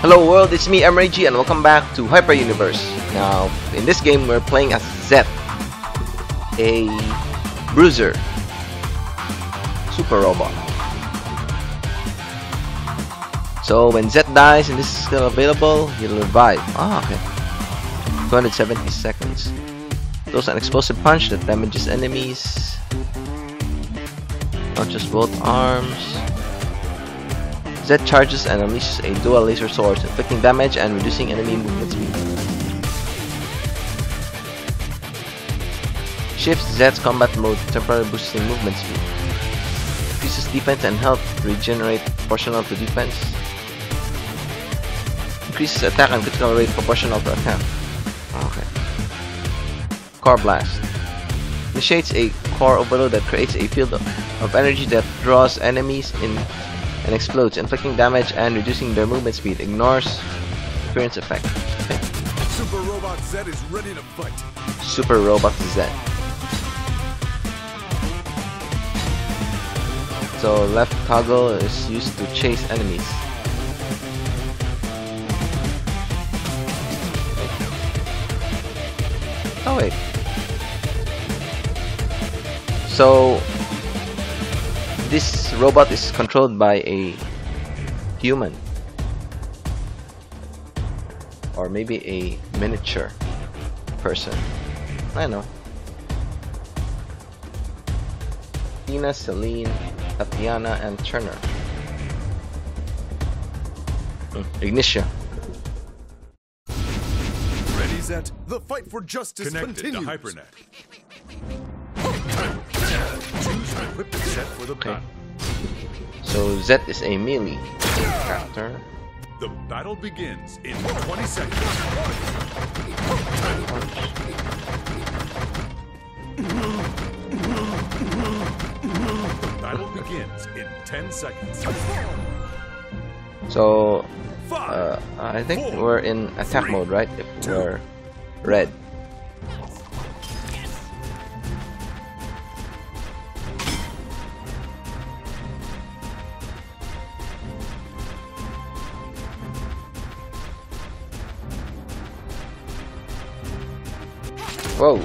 Hello world, it's me MRayG and welcome back to Hyper Universe. Now, in this game we're playing as Zet, a bruiser, super robot. So when Zet dies and this is still available, he'll revive. Ah, okay. 270 seconds. Throws an explosive punch that damages enemies. Not just both arms. Zet charges and unleashes a dual laser sword, inflicting damage and reducing enemy movement speed. Shifts Zet's combat mode, temporarily boosting movement speed. Increases defense and health, regenerate proportional to defense. Increases attack and critical rate proportional to attack. Okay. Core Blast. Initiates a core overload that creates a field of energy that draws enemies in and explodes, inflicting damage and reducing their movement speed. Ignores appearance effect. Okay. Super Robot Z is ready to fight. Super Robot Z. So left toggle is used to chase enemies. Oh wait. So this robot is controlled by a human or maybe a miniature person I know Tina, Celine, Tatiana and Turner Hmm, Ignitia Ready, Zet? The fight for justice Connected continues. to HyperNet. Choose an equipped set for the Okay. So Z is a melee character The battle begins in 20 seconds. The battle begins in 10 seconds. So uh, I think Four, we're in attack mode right if we're red Whoa.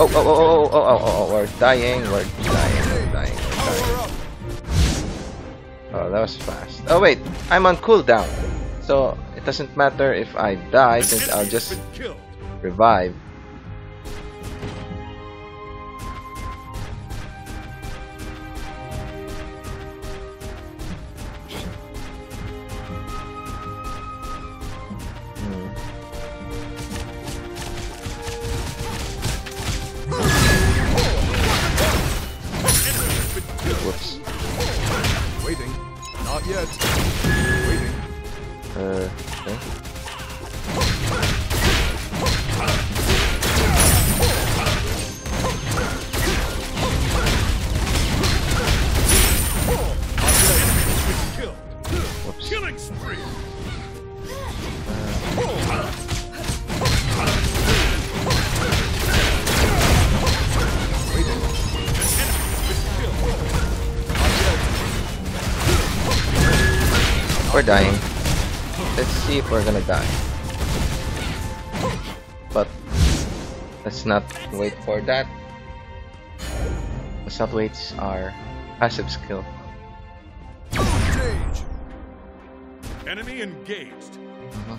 Oh, oh, oh, oh, oh, oh, oh, oh, we're dying, we're dying, we're dying, we're dying. Oh, that was fast. Oh, wait, I'm on cooldown. So, it doesn't matter if I die, since I'll just revive. We're dying. Let's see if we're gonna die. But let's not wait for that. Not wait our passive skill. Engage. Enemy engaged. Uh-huh.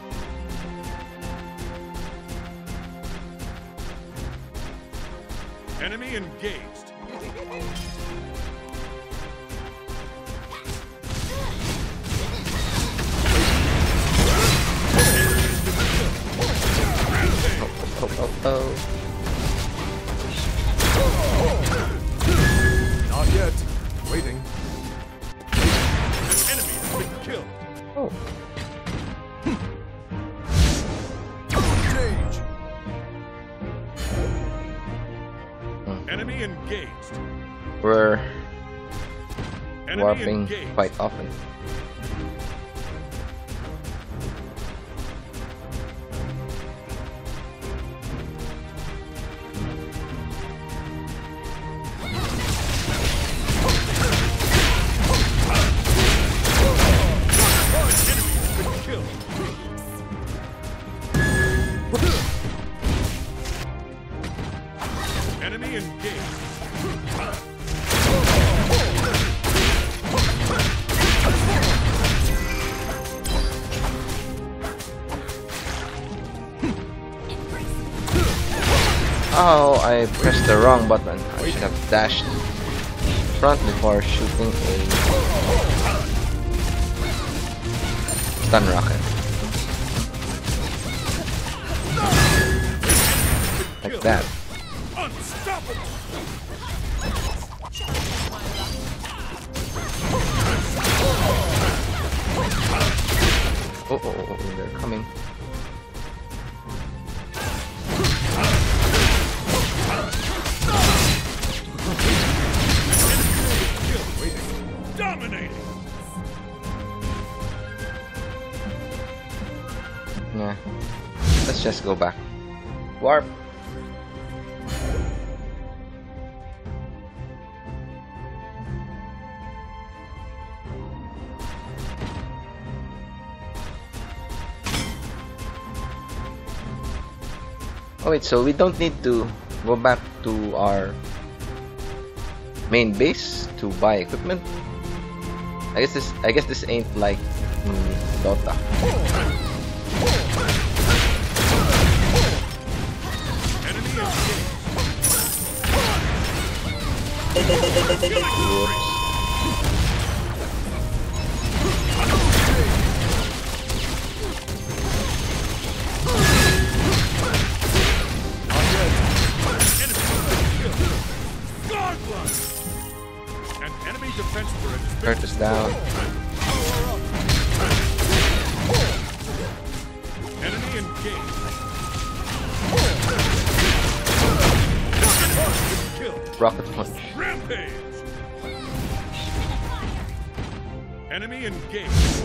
Enemy engaged. Oh. Not yet. Waiting. Enemy has been killed. Oh. Hmm. Enemy engaged. We're Enemy warping engaged. quite often. Pressed the wrong button. I should have dashed front before shooting a stun rocket. Like that. Oh, oh, oh, oh, they're coming. Yeah. Let's just go back. Warp. Oh wait, so we don't need to go back to our main base to buy equipment. I guess this I guess this ain't like mm, Dota. Enemy! Whoops. Rocket punch. Rampage. Enemy engaged.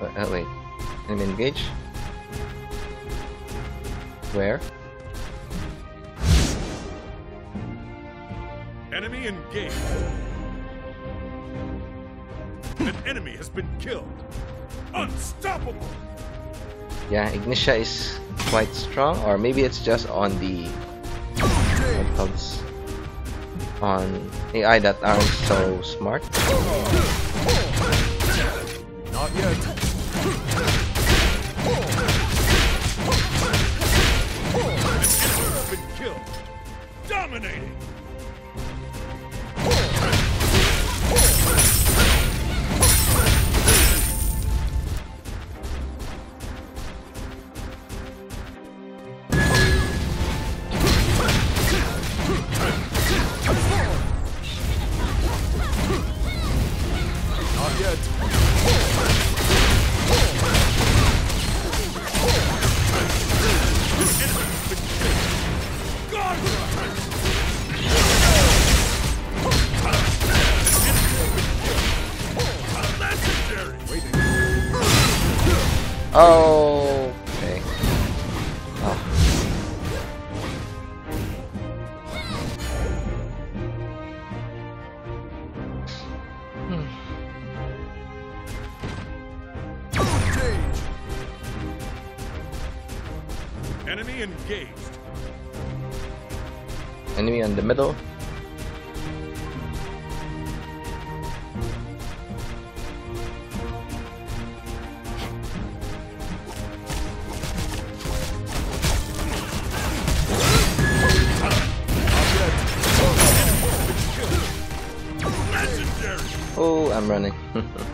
Wait, uh, wait. Enemy engage. Where? Enemy engaged. An enemy has been killed. Unstoppable. Yeah, Ignitia is quite strong, or maybe it's just on the what you call this? On AI that aren't so smart. Not yet. Dominating. Enemy engaged. Enemy in the middle. Oh, I'm running.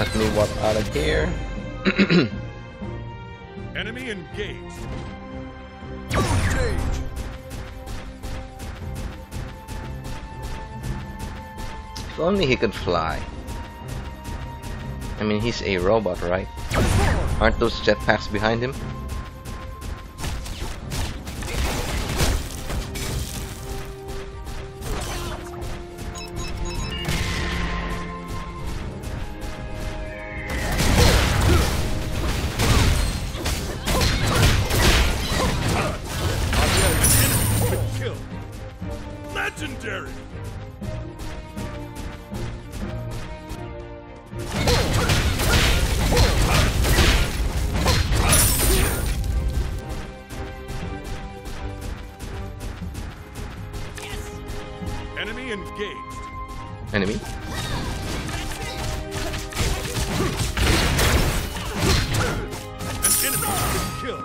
Let me walk out of here. Enemy engaged. Engage. If only he could fly. I mean, he's a robot, right? Aren't those jetpacks behind him?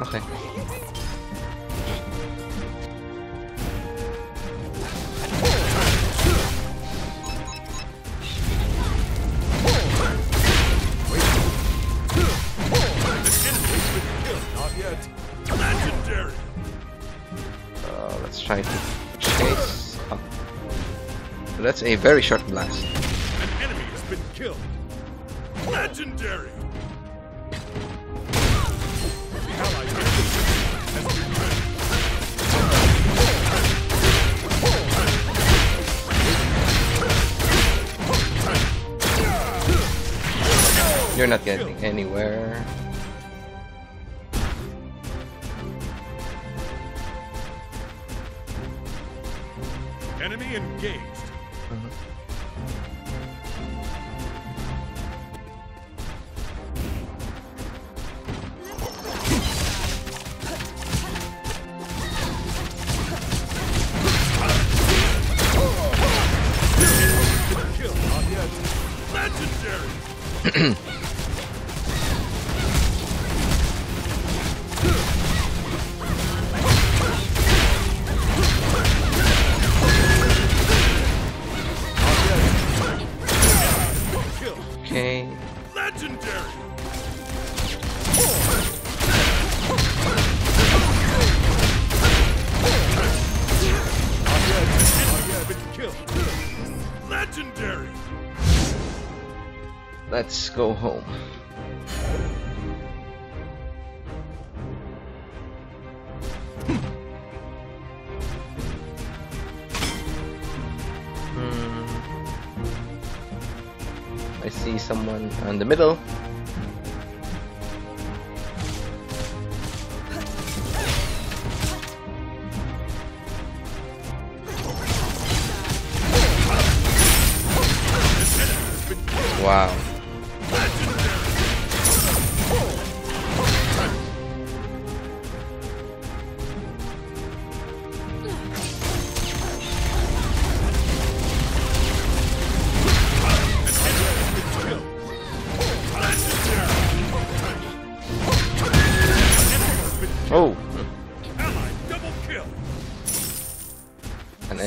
Okay. Not yet. Legendary. Uh, let's try to chase up. That's a very short blast. An enemy has been killed. Legendary. You're not getting anywhere. Enemy engaged. Uh-huh. Kill. Not. Legendary. Let's go home. Hmm. I see someone on the middle.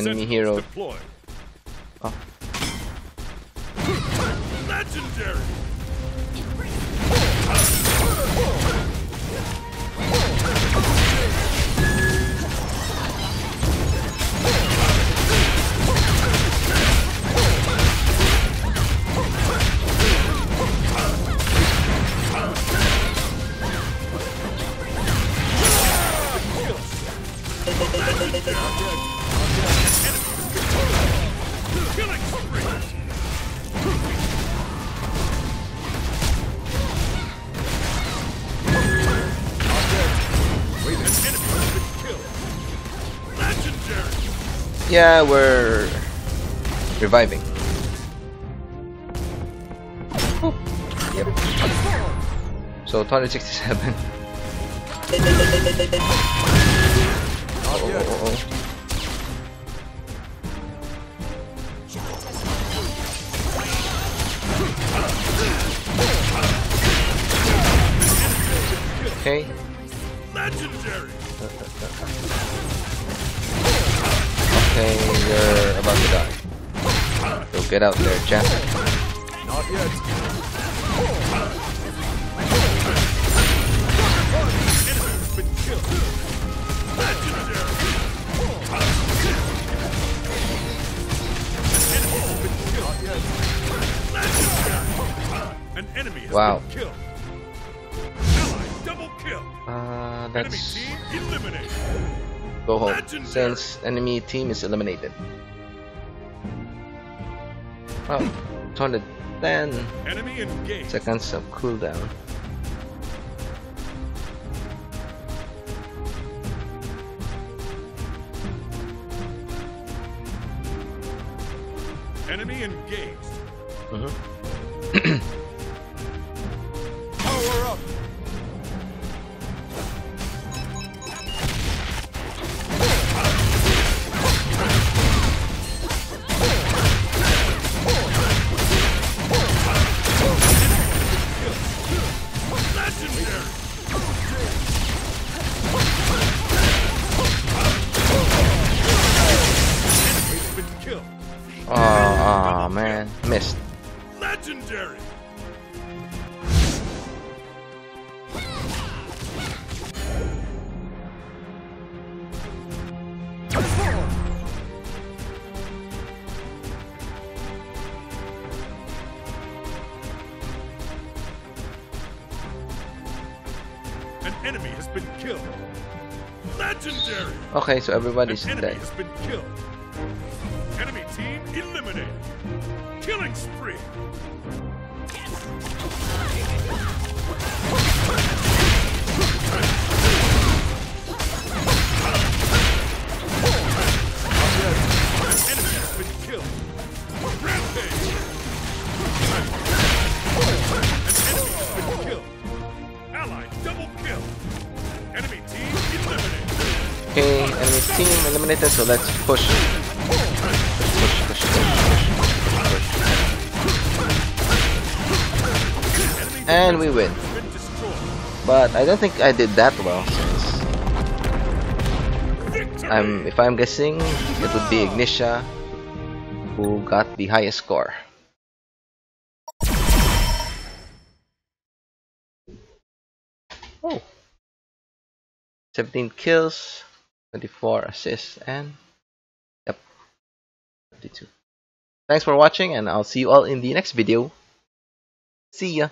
Enemy hero. Deployed. Yeah, we're reviving. Yep. So 267. Not Oh, oh, oh. Okay. Legendary. Uh, uh, uh, You're about to die. So get out there, champ. Not yet. An enemy go home since enemy team is eliminated. Oh, 210 Enemy engaged. seconds of cooldown. Enemy engaged. Mhm. Power man. Legendary. An enemy has been killed. Legendary. Okay, so everybody's dead. Team eliminated. Okay, enemy team eliminated, so let's push, And we win. has been destroyed. But I don't think I did that well since I'm if I'm guessing it would be Ignitia who got the highest score. Oh. 17 kills, 24 assists, and yep, 52. Thanks for watching, and I'll see you all in the next video. See ya!